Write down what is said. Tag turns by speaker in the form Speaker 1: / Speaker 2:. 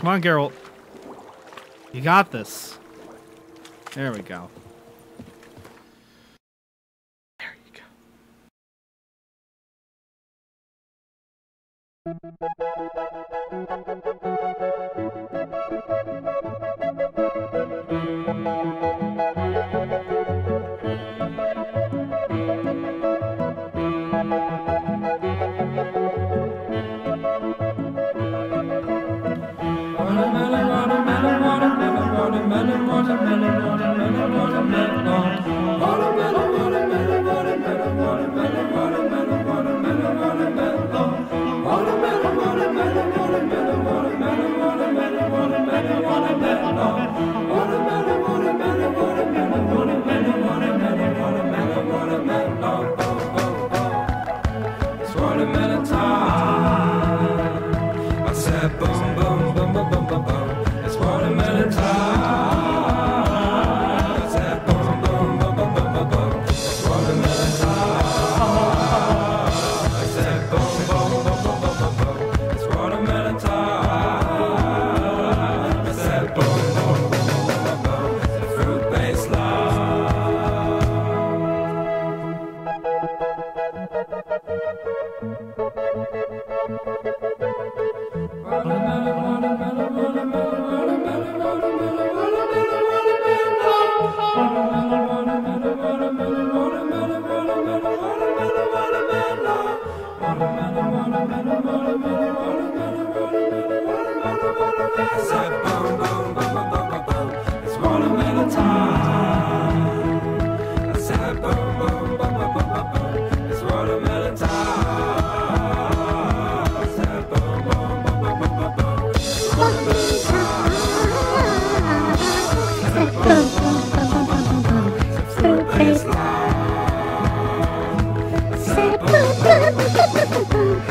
Speaker 1: Come on, Geralt. You got this. There we go. There you go.
Speaker 2: bomb Said Oh,